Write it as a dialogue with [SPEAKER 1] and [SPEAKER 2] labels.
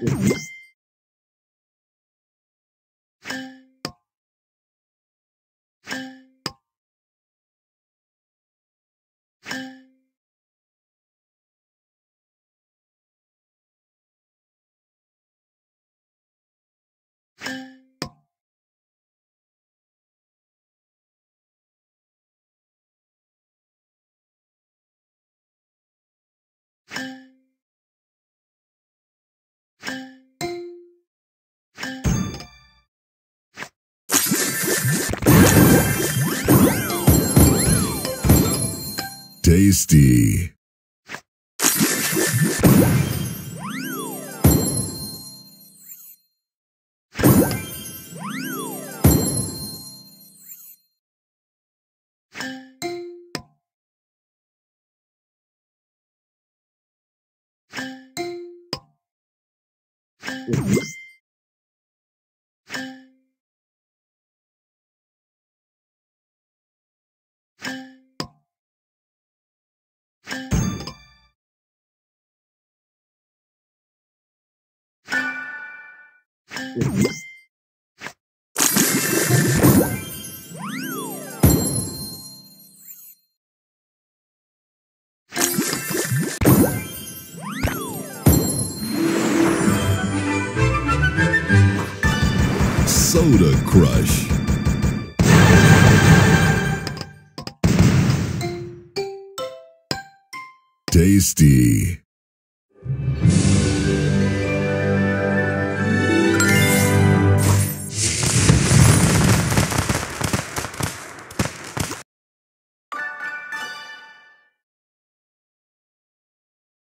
[SPEAKER 1] Deus. Tasty. Soda Crush. Tasty.